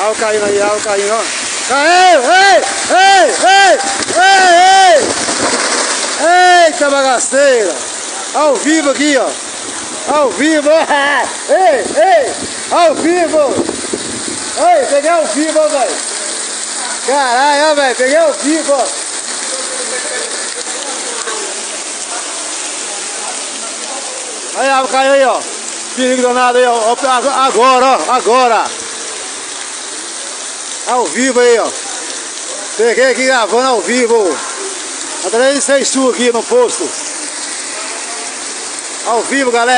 Olha o caindo aí, olha o caindo, ó. Caiu! Ei! Ei! Ei! Ei! Ei! Eita bagaceira! Ao vivo aqui, ó. Ao vivo! Ei! Ei! Ao vivo! Ei, peguei ao vivo, ó, velho! Caralho, velho! Peguei ao vivo, ó! Aí, caiu aí, ó. Perigo danado aí, ó. Agora, ó. Agora. Ao vivo aí, ó. Peguei aqui gravando ao vivo. Através de seis aqui no posto. Ao vivo, galera.